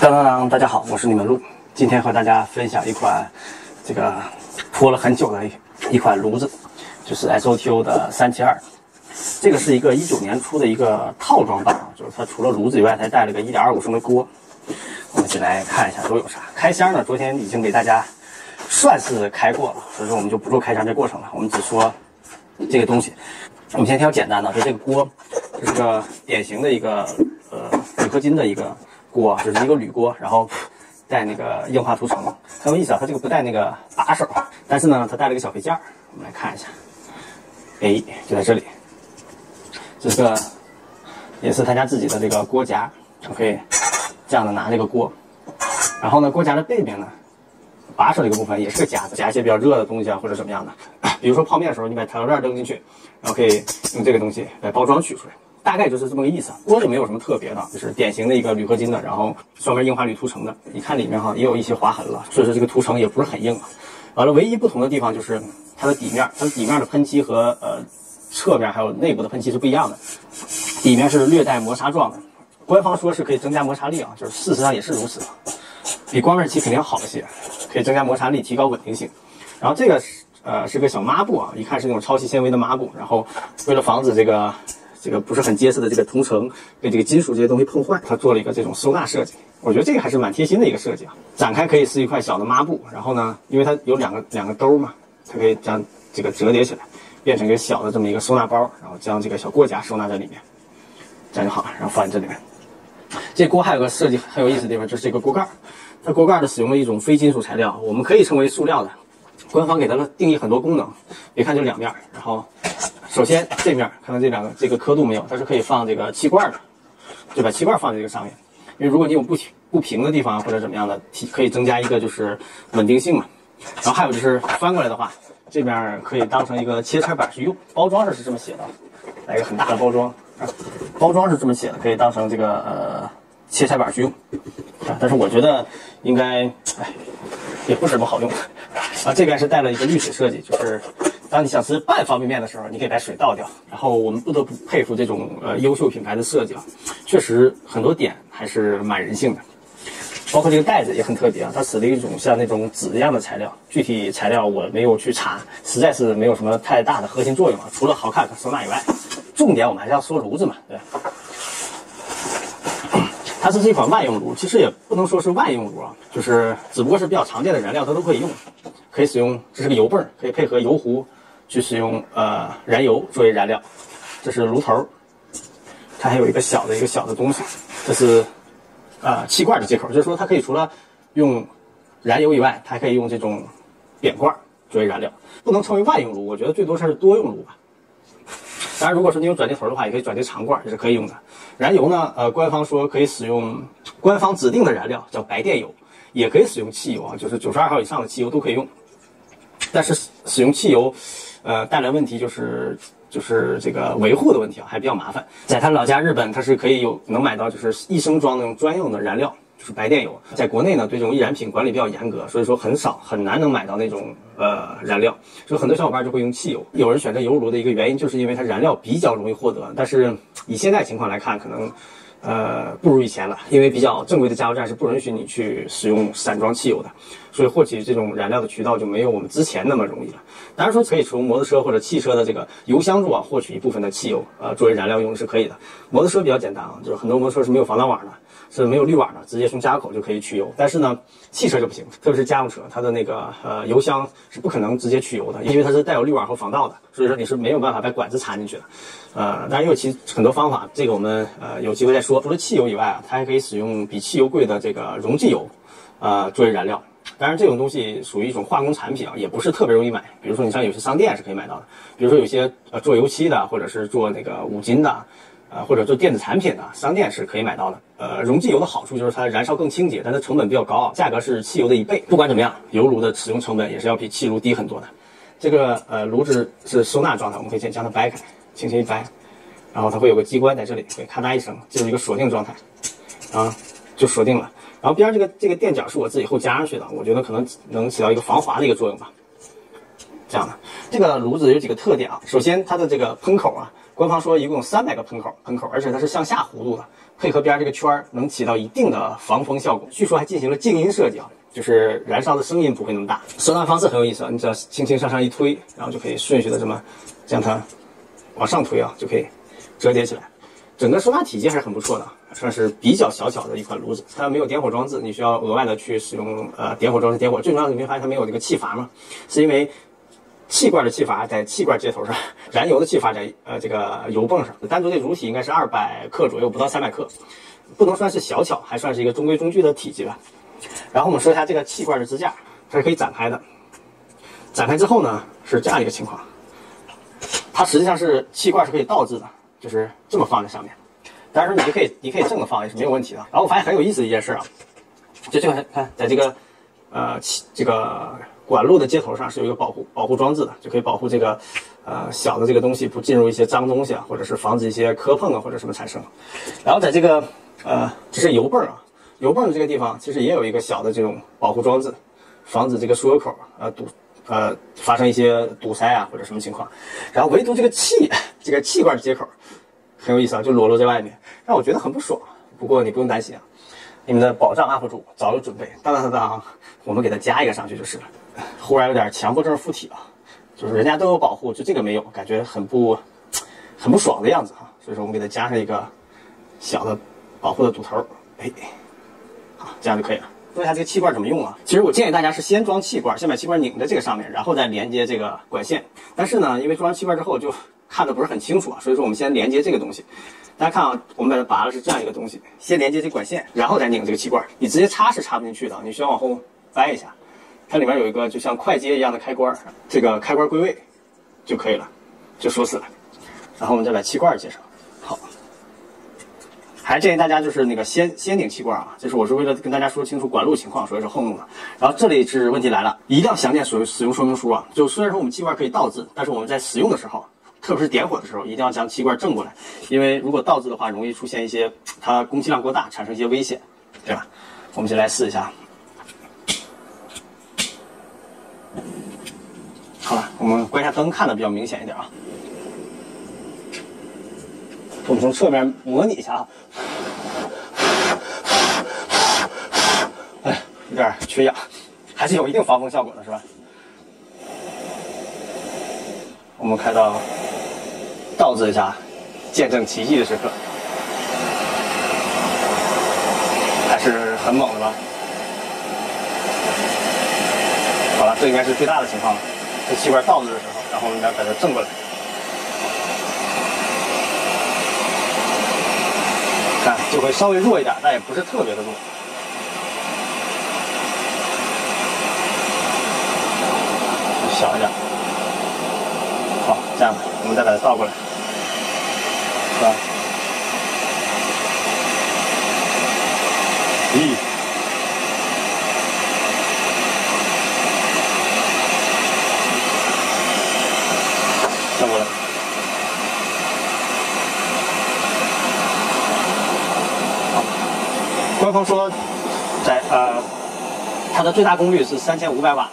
当当当，大家好，我是你们路。今天和大家分享一款这个拖了很久的一一款炉子，就是 SOTO 的三七二。这个是一个一九年出的一个套装版，就是它除了炉子以外，还带了个一点二五升的锅。我们进来看一下都有啥。开箱呢，昨天已经给大家算是开过了，所以说我们就不做开箱这过程了，我们只说这个东西。我们先挑简单的，就这个锅，这是个典型的一个呃铝合金的一个锅，就是一个铝锅，然后带那个硬化涂层，很有意思啊。它这个不带那个把手，但是呢，它带了一个小配件儿。我们来看一下，哎，就在这里，这是个也是他家自己的这个锅夹，就可以这样的拿这个锅。然后呢，锅夹的背面呢，把手这个部分也是个夹子，夹一些比较热的东西啊，或者怎么样的。比如说泡面的时候，你把调料袋扔进去，然后可以用这个东西把包装取出来，大概就是这么个意思。锅就没有什么特别的，就是典型的一个铝合金的，然后双面硬化铝涂层的。你看里面哈也有一些划痕了，所以说这个涂层也不是很硬。完了，唯一不同的地方就是它的底面，它的底面的喷漆和呃侧面还有内部的喷漆是不一样的，底面是略带摩擦状的。官方说是可以增加摩擦力啊，就是事实上也是如此，比光面漆肯定要好一些，可以增加摩擦力，提高稳定性。然后这个是。呃，是个小抹布啊，一看是那种超细纤维的抹布。然后为了防止这个这个不是很结实的这个涂层被这个金属这些东西碰坏，它做了一个这种收纳设计。我觉得这个还是蛮贴心的一个设计啊。展开可以是一块小的抹布，然后呢，因为它有两个两个兜嘛，它可以将这个折叠起来，变成一个小的这么一个收纳包，然后将这个小锅夹收纳在里面，这样就好了，然后放在这里面。这锅还有个设计很有意思的地方，就是这个锅盖，它锅盖呢使用了一种非金属材料，我们可以称为塑料的。官方给它了定义很多功能，别看就两面，然后首先这面看到这两个这个刻度没有，它是可以放这个气罐的，就把气罐放在这个上面，因为如果你有不不平的地方或者怎么样的，可以增加一个就是稳定性嘛。然后还有就是翻过来的话，这边可以当成一个切菜板去用，包装上是这么写的，来一个很大的包装，包装是这么写的，可以当成这个呃切菜板去用，但是我觉得应该哎也不是什么好用。啊，这边是带了一个滤水设计，就是当你想吃半方便面的时候，你可以把水倒掉。然后我们不得不佩服这种呃优秀品牌的设计啊，确实很多点还是蛮人性的。包括这个袋子也很特别啊，它使了一种像那种纸一样的材料，具体材料我没有去查，实在是没有什么太大的核心作用啊，除了好看和收纳以外，重点我们还是要说炉子嘛，对。它是这款万用炉，其实也不能说是万用炉啊，就是只不过是比较常见的燃料，它都可以用。可以使用，这是个油泵，可以配合油壶去使用呃燃油作为燃料。这是炉头，它还有一个小的一个小的东西，这是呃气罐的接口，就是说它可以除了用燃油以外，它还可以用这种扁罐作为燃料。不能称为万用炉，我觉得最多算是多用炉吧。当然，如果说你有转接头的话，也可以转接长罐，也是可以用的。燃油呢，呃，官方说可以使用官方指定的燃料，叫白电油，也可以使用汽油啊，就是九十二号以上的汽油都可以用。但是使用汽油，呃，带来问题就是就是这个维护的问题啊，还比较麻烦。在他老家日本，他是可以有能买到就是一升装那种专用的燃料，就是白电油。在国内呢，对这种易燃品管理比较严格，所以说很少很难能买到那种呃燃料。所以很多小伙伴就会用汽油。有人选择油炉的一个原因，就是因为它燃料比较容易获得。但是以现在情况来看，可能。呃，不如以前了，因为比较正规的加油站是不允许你去使用散装汽油的，所以获取这种燃料的渠道就没有我们之前那么容易了。当然说可以从摩托车或者汽车的这个油箱处啊获取一部分的汽油，呃，作为燃料用是可以的。摩托车比较简单啊，就是很多摩托车是没有防盗网的。是没有滤网的，直接从加口就可以取油。但是呢，汽车就不行，特别是家用车，它的那个呃油箱是不可能直接取油的，因为它是带有滤网和防盗的，所以说你是没有办法把管子插进去的。呃，当然也有其很多方法，这个我们呃有机会再说。除了汽油以外啊，它还可以使用比汽油贵的这个溶剂油，呃作为燃料。当然这种东西属于一种化工产品啊，也不是特别容易买。比如说你像有些商店是可以买到的，比如说有些呃做油漆的，或者是做那个五金的。呃，或者做电子产品的商店是可以买到的。呃，溶剂油的好处就是它燃烧更清洁，但它成本比较高啊，价格是汽油的一倍。不管怎么样，油炉的使用成本也是要比汽炉低很多的。这个呃炉子是收纳状态，我们可以先将它掰开，轻轻一掰，然后它会有个机关在这里，会咔嗒一声进入一个锁定状态，啊，就锁定了。然后边上这个这个垫脚是我自己后加上去的，我觉得可能能起到一个防滑的一个作用吧。这样的，这个炉子有几个特点啊，首先它的这个喷口啊。官方说一共有三百个喷口，喷口，而且它是向下弧度的，配合边这个圈儿，能起到一定的防风效果。据说还进行了静音设计啊，就是燃烧的声音不会那么大。收纳方式很有意思啊，你只要轻轻向上一推，然后就可以顺序的这么将它往上推啊，就可以折叠起来。整个收纳体积还是很不错的，算是比较小巧的一款炉子。它没有点火装置，你需要额外的去使用呃点火装置点火。最重要的，你会发现它没有这个气阀嘛，是因为气罐的气阀在气罐接头上，燃油的气阀在呃这个油泵上。单独的主体应该是二百克左右，不到三百克，不能算是小巧，还算是一个中规中矩的体积吧。然后我们说一下这个气罐的支架，它是可以展开的。展开之后呢，是这样一个情况，它实际上是气罐是可以倒置的。就是这么放在上面，当然说你可以，你可以正着放也是没有问题的。然后我发现很有意思的一件事啊，就这个看，在这个呃气这个管路的接头上是有一个保护保护装置的，就可以保护这个呃小的这个东西不进入一些脏东西啊，或者是防止一些磕碰啊或者什么产生。然后在这个呃这是油泵啊，油泵的这个地方其实也有一个小的这种保护装置，防止这个输油口呃堵。呃，发生一些堵塞啊，或者什么情况，然后唯独这个气，这个气罐接口很有意思啊，就裸露在外面，让我觉得很不爽。不过你不用担心啊，你们的保障 UP 主早有准备，当当当当，我们给它加一个上去就是了。忽然有点强迫症附体啊，就是人家都有保护，就这个没有，感觉很不很不爽的样子哈。所以说我们给它加上一个小的保护的堵头，哎，好，这样就可以了。问一下这个气罐怎么用啊？其实我建议大家是先装气罐，先把气罐拧在这个上面，然后再连接这个管线。但是呢，因为装完气罐之后就看的不是很清楚啊，所以说我们先连接这个东西。大家看啊，我们把它拔了是这样一个东西，先连接这管线，然后再拧这个气罐。你直接插是插不进去的，你需要往后掰一下。它里面有一个就像快接一样的开关，这个开关归位就可以了，就锁死了。然后我们再把气罐接上。好还建议大家就是那个先先拧气罐啊，这是我是为了跟大家说清楚管路情况，所以是后弄的。然后这里是问题来了，一定要详见使使用说明书啊。就虽然说我们气罐可以倒置，但是我们在使用的时候，特别是点火的时候，一定要将气罐正过来，因为如果倒置的话，容易出现一些它供气量过大，产生一些危险，对吧？我们先来试一下。好了，我们关一下灯，看的比较明显一点啊。我们从侧面模拟一下啊，哎，有点缺氧，还是有一定防风效果的，是吧？我们开到倒置一下，见证奇迹的时刻，还是很猛的吧？好了，这应该是最大的情况了。这气罐倒着的时候，然后我们要把它正过来。看就会稍微弱一点，但也不是特别的弱。小一点。好，这样我们再把它倒过来，是吧？咦，倒过来。官方说，在呃，它的最大功率是三千五百瓦，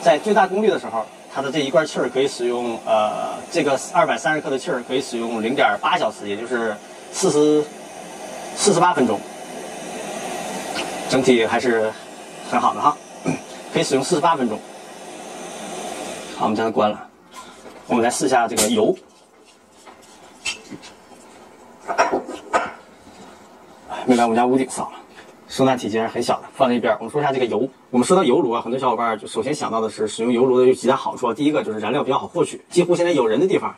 在最大功率的时候，它的这一罐气儿可以使用呃，这个二百三十克的气儿可以使用零点八小时，也就是四十四十八分钟，整体还是很好的哈，可以使用四十八分钟。好，我们将它关了，我们来试一下这个油。没把我们家屋顶扫了，收纳体积还是很小的，放在一边。我们说一下这个油。我们说到油炉啊，很多小伙伴就首先想到的是使用油炉的有几大好处。第一个就是燃料比较好获取，几乎现在有人的地方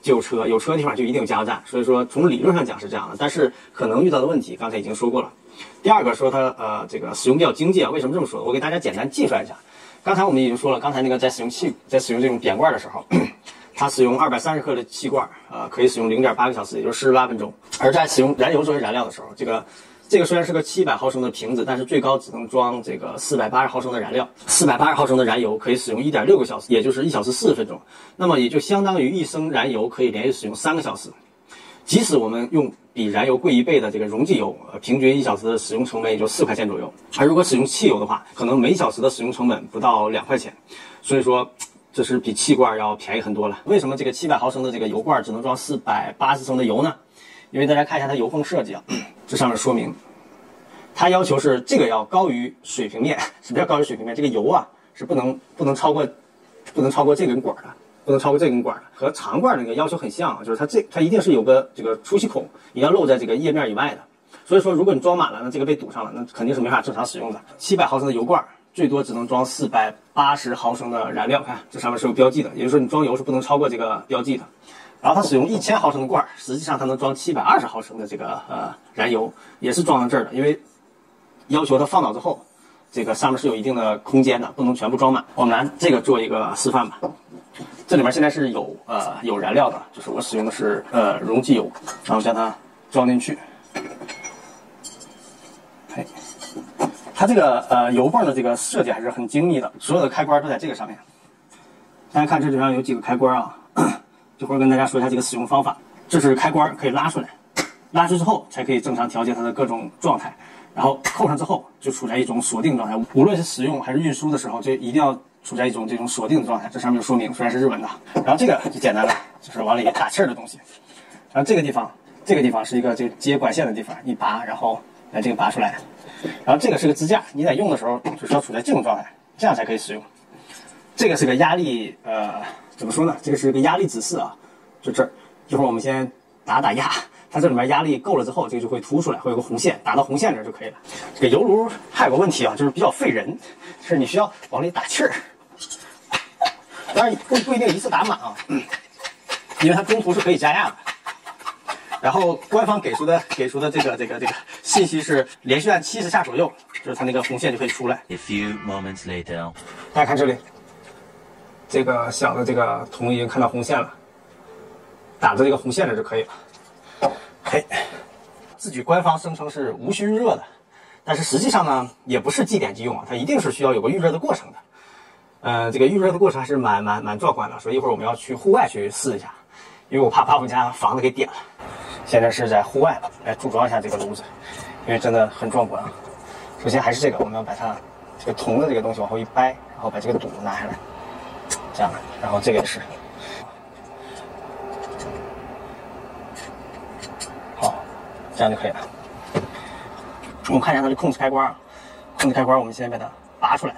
就有车，有车的地方就一定有加油站。所以说从理论上讲是这样的，但是可能遇到的问题刚才已经说过了。第二个说它呃这个使用比较经济啊，为什么这么说？我给大家简单计算一下。刚才我们已经说了，刚才那个在使用气在使用这种扁罐的时候。它使用二百三十克的气罐，呃，可以使用零点八个小时，也就是四十八分钟。而在使用燃油作为燃料的时候，这个这个虽然是个七百毫升的瓶子，但是最高只能装这个四百八十毫升的燃料。四百八十毫升的燃油可以使用一点六个小时，也就是一小时四十分钟。那么也就相当于一升燃油可以连续使用三个小时。即使我们用比燃油贵一倍的这个溶剂油，平均一小时的使用成本也就四块钱左右。而如果使用汽油的话，可能每小时的使用成本不到两块钱。所以说。这是比气罐要便宜很多了。为什么这个七百毫升的这个油罐只能装四百八十升的油呢？因为大家看一下它油封设计啊，这上面说明，它要求是这个要高于水平面，什么叫高于水平面？这个油啊是不能不能超过，不能超过这根管的，不能超过这根管的，和长罐那个要求很像啊，就是它这它一定是有个这个出气孔，一定要露在这个液面以外的。所以说，如果你装满了，那这个被堵上了，那肯定是没法正常使用的。七百毫升的油罐最多只能装四百八十毫升的燃料，看这上面是有标记的，也就是说你装油是不能超过这个标记的。然后它使用一千毫升的罐儿，实际上它能装七百二十毫升的这个呃燃油，也是装到这儿的，因为要求它放倒之后，这个上面是有一定的空间的，不能全部装满。我们拿这个做一个示范吧。这里面现在是有呃有燃料的，就是我使用的是呃溶剂油，然后将它装进去。嘿，它这个呃油泵的这个设计还是很精密的，所有的开关都在这个上面。大家看这里面有几个开关啊？一会儿跟大家说一下这个使用方法。这是开关，可以拉出来，拉出之后才可以正常调节它的各种状态。然后扣上之后就处在一种锁定状态，无论是使用还是运输的时候，就一定要处在一种这种锁定的状态。这上面有说明，虽然是日文的。然后这个就简单了，就是往里打气儿的东西。然后这个地方，这个地方是一个就接管线的地方，一拔，然后把这个拔出来。然后这个是个支架，你在用的时候就是要处在这种状态，这样才可以使用。这个是个压力，呃。怎么说呢？这个是一个压力指示啊，就这儿。一会儿我们先打打压，它这里面压力够了之后，这个就会凸出来，会有个红线，打到红线这儿就可以了。这个油炉还有个问题啊，就是比较费人，是你需要往里打气儿。当然不不一定一次打满啊，因为它中途是可以加压的。然后官方给出的给出的这个这个这个信息是连续按七十下左右，就是它那个红线就可以出来。A few moments later，大家看这里。这个小的这个铜已经看到红线了，打着这个红线了就可以了。嘿，自己官方声称是无需预热的，但是实际上呢，也不是即点即用啊，它一定是需要有个预热的过程的。呃，这个预热的过程还是蛮蛮蛮壮观的，所以一会儿我们要去户外去试一下，因为我怕把我们家房子给点了。现在是在户外来组装一下这个炉子，因为真的很壮观啊。首先还是这个，我们要把它这个铜的这个东西往后一掰，然后把这个堵拿下来。这样，然后这个也是，好，这样就可以了。我们看一下它的控制开关，控制开关，我们先把它拔出来，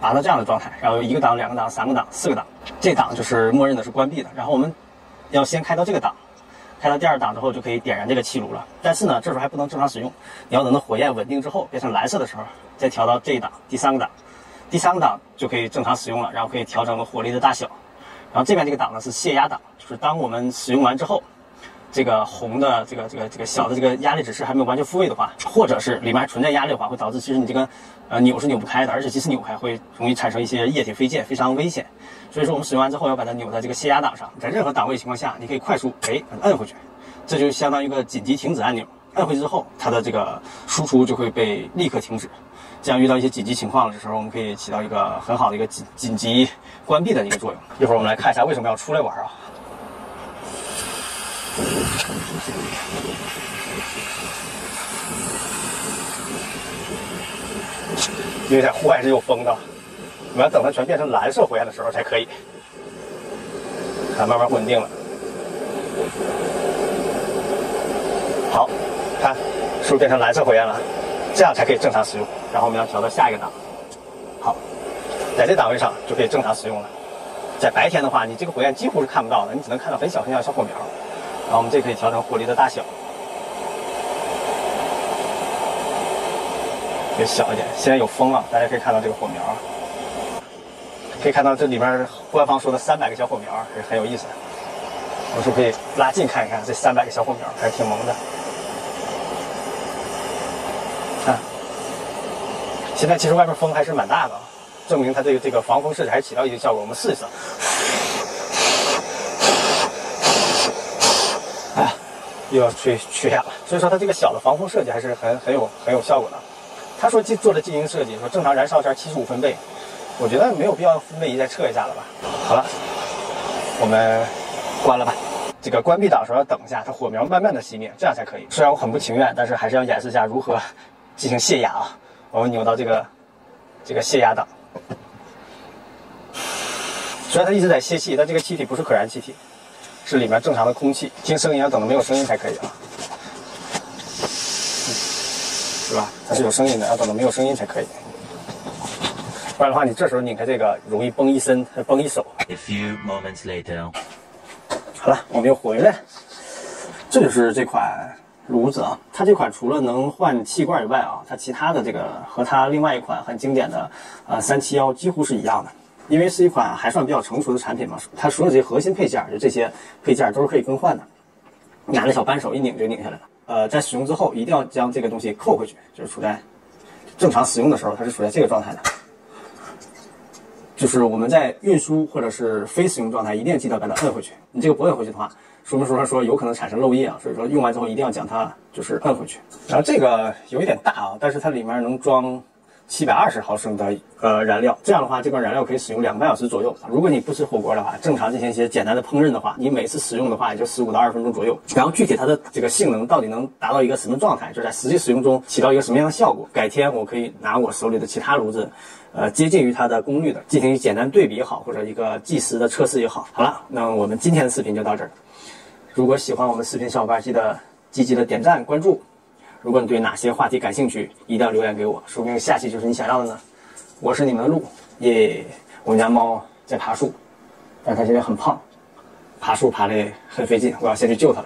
拔到这样的状态，然后一个档、两个档、三个档、四个档，这档就是默认的是关闭的。然后我们要先开到这个档，开到第二档之后就可以点燃这个气炉了。但是呢，这时候还不能正常使用，你要等到火焰稳定之后变成蓝色的时候，再调到这一档，第三个档。第三个档就可以正常使用了，然后可以调整火力的大小。然后这边这个档呢是泄压档，就是当我们使用完之后，这个红的这个这个这个小的这个压力指示还没有完全复位的话，或者是里面还存在压力的话，会导致其实你这个呃扭是扭不开的，而且即使扭开会容易产生一些液体飞溅，非常危险。所以说我们使用完之后要把它扭在这个泄压档上，在任何档位情况下，你可以快速哎摁回去，这就相当于一个紧急停止按钮，摁回去之后它的这个输出就会被立刻停止。这样遇到一些紧急情况的时候，我们可以起到一个很好的一个紧紧急关闭的一个作用。一会儿我们来看一下为什么要出来玩啊？因为在户外是有风的，我们要等它全变成蓝色火焰的时候才可以。看，慢慢稳定了。好，看，是不是变成蓝色火焰了？这样才可以正常使用。然后我们要调到下一个档，好，在这档位上就可以正常使用了。在白天的话，你这个火焰几乎是看不到的，你只能看到很小很小的小火苗。然后我们这可以调整火力的大小，可以小一点。现在有风了，大家可以看到这个火苗，可以看到这里面官方说的三百个小火苗，是很有意思的。我们是可以拉近看一看这三百个小火苗，还是挺萌的。现在其实外面风还是蛮大的，证明它这个这个防风设计还是起到一定效果。我们试一试。哎，又要吹缺氧了。所以说它这个小的防风设计还是很很有很有效果的。他说进做的静音设计，说正常燃烧线七十五分贝，我觉得没有必要分贝仪再测一下了吧。好了，我们关了吧。这个关闭档时候要等一下，它火苗慢慢的熄灭，这样才可以。虽然我很不情愿，但是还是要演示一下如何进行泄压啊。我们扭到这个这个泄压档，虽然它一直在泄气，但这个气体不是可燃气体，是里面正常的空气。听声音要等到没有声音才可以啊，是吧？它是有声音的，要等到没有声音才可以。不然的话，你这时候拧开这个，容易崩一身，崩一手。A few moments later. 好了，我们又回来。这就是这款炉子啊，它这款除了能换气罐以外啊，它其他的这个和它另外一款很经典的呃三七幺几乎是一样的，因为是一款还算比较成熟的产品嘛，它所有这些核心配件就这些配件都是可以更换的，拿着小扳手一拧就拧下来了。呃，在使用之后一定要将这个东西扣回去，就是处在正常使用的时候，它是处在这个状态的。就是我们在运输或者是非使用状态，一定记得把它摁回去。你这个不摁回去的话，说明书上说有可能产生漏液啊，所以说用完之后一定要将它就是摁回去。然后这个有一点大啊，但是它里面能装七百二十毫升的呃燃料，这样的话这罐燃料可以使用两个半小时左右。如果你不吃火锅的话，正常进行一些简单的烹饪的话，你每次使用的话也就十五到二十分钟左右。然后具体它的这个性能到底能达到一个什么状态，就在实际使用中起到一个什么样的效果，改天我可以拿我手里的其他炉子。呃，接近于它的功率的，进行简单对比也好，或者一个计时的测试也好。好了，那我们今天的视频就到这儿。如果喜欢我们视频，小伙伴记得积极的点赞关注。如果你对哪些话题感兴趣，一定要留言给我，说不定下期就是你想要的呢。我是你们的鹿，耶！我们家猫在爬树，但它现在很胖，爬树爬的很费劲，我要先去救它。